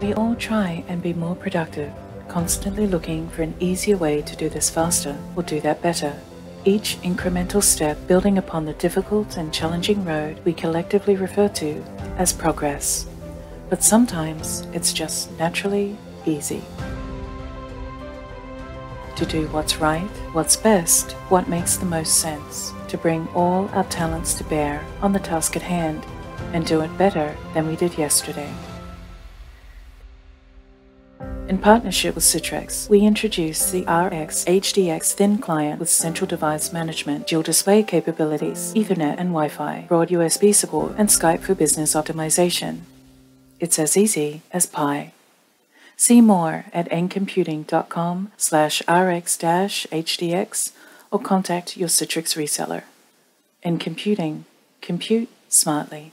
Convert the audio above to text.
We all try and be more productive, constantly looking for an easier way to do this faster or do that better. Each incremental step building upon the difficult and challenging road we collectively refer to as progress. But sometimes it's just naturally easy. To do what's right, what's best, what makes the most sense, to bring all our talents to bear on the task at hand and do it better than we did yesterday. In partnership with Citrix, we introduced the RX HDX Thin Client with central device management, dual display capabilities, Ethernet and Wi-Fi, broad USB support, and Skype for business optimization. It's as easy as pie. See more at ncomputing.com slash rx-hdx or contact your Citrix reseller. NComputing, compute smartly.